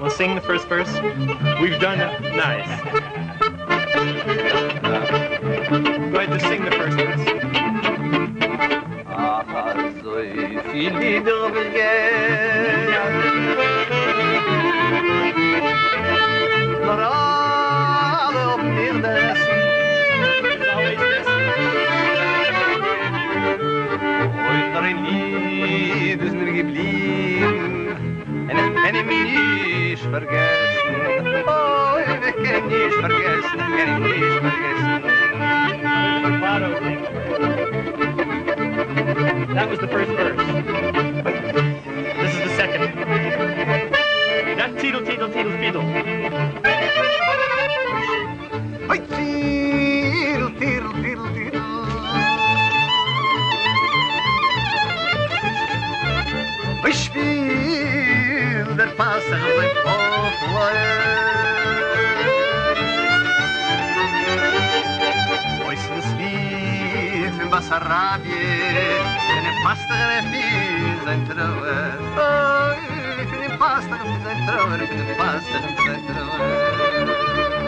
We'll sing the first verse. We've done it. Nice. Go ahead, just sing the first verse. Nicht vergessen. Kann ihn nicht vergessen, nicht vergessen. That was the first verse. sich auf ein Kopf leuen. Ois uns lief im Wasserrabie, in dem Pastor in der Fien sein Trauer. Oh, ich bin im Pastor in der Trauer, ich bin im Pastor in der Trauer.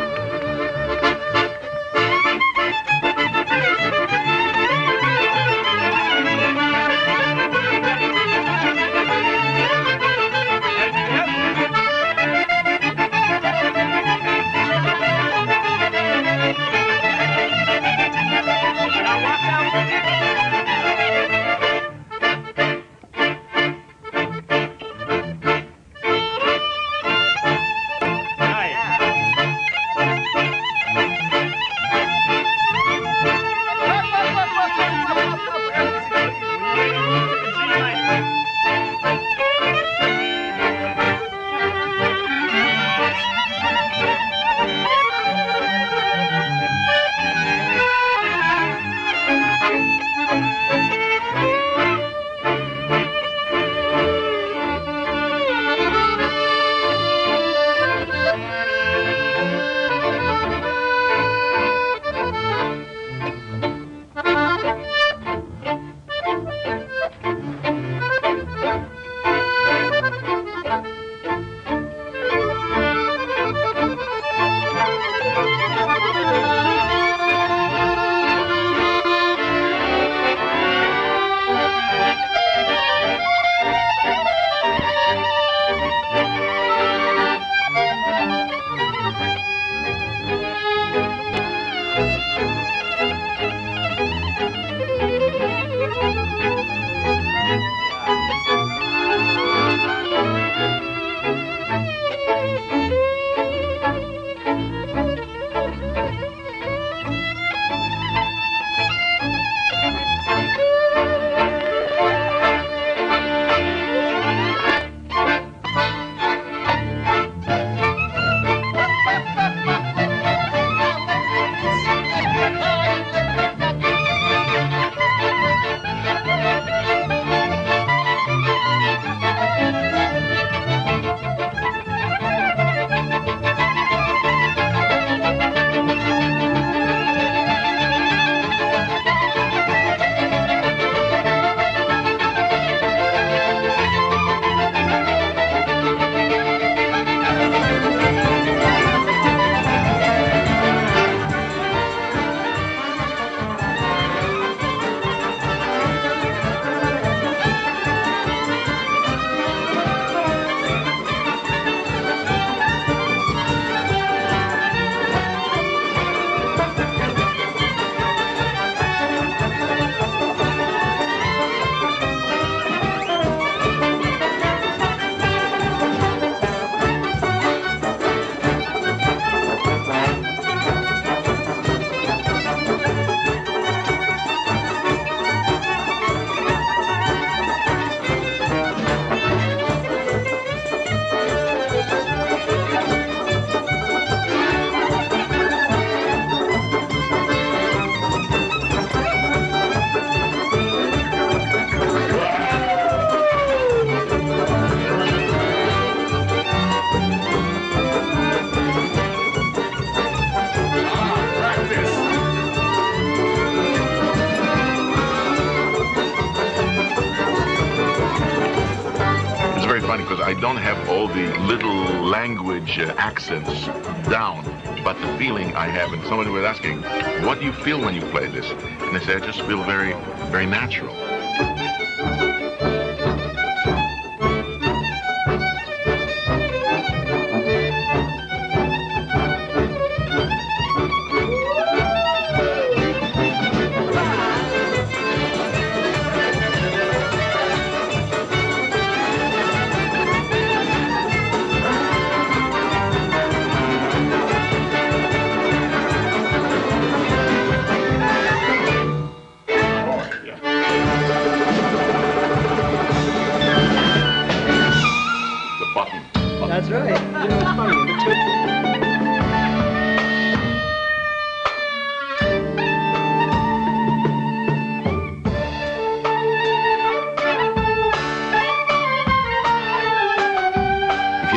All the little language uh, accents down, but the feeling I have, and somebody was asking, what do you feel when you play this? And I said, I just feel very, very natural.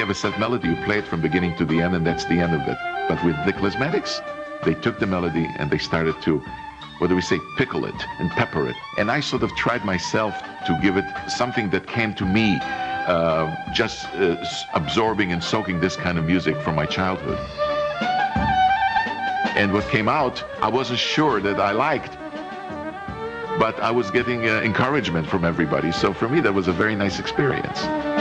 Have a set melody, you play it from beginning to the end, and that's the end of it. But with the Klezmatics, they took the melody and they started to, what do we say, pickle it and pepper it. And I sort of tried myself to give it something that came to me, uh, just uh, absorbing and soaking this kind of music from my childhood. And what came out, I wasn't sure that I liked, but I was getting uh, encouragement from everybody. So for me, that was a very nice experience.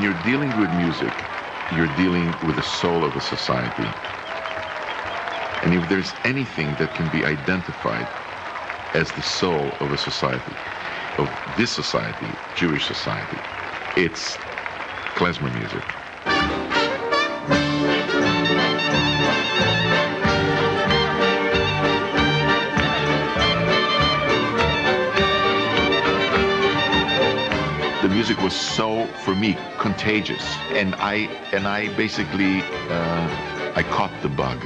When you're dealing with music, you're dealing with the soul of a society. And if there's anything that can be identified as the soul of a society, of this society, Jewish society, it's klezmer music. Music was so for me contagious. And i and i basically uh, i caught the bug